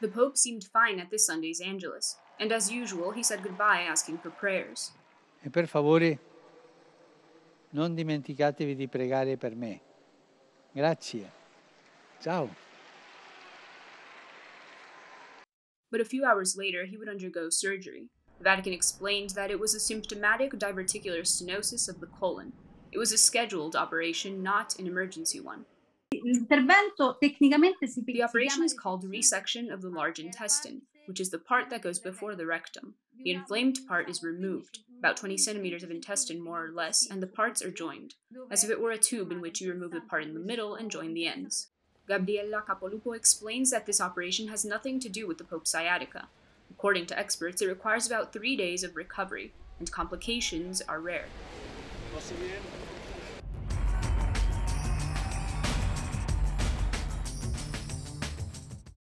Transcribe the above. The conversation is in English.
The Pope seemed fine at this Sunday's Angelus, and as usual, he said goodbye asking for prayers. E per favore, non dimenticatevi di pregare per me. Grazie. Ciao. But a few hours later, he would undergo surgery. The Vatican explained that it was a symptomatic diverticular stenosis of the colon. It was a scheduled operation, not an emergency one. The operation is called resection of the large intestine, which is the part that goes before the rectum. The inflamed part is removed, about 20 centimeters of intestine more or less, and the parts are joined, as if it were a tube in which you remove the part in the middle and join the ends. Gabriella Capolupo explains that this operation has nothing to do with the Pope's sciatica. According to experts, it requires about three days of recovery, and complications are rare.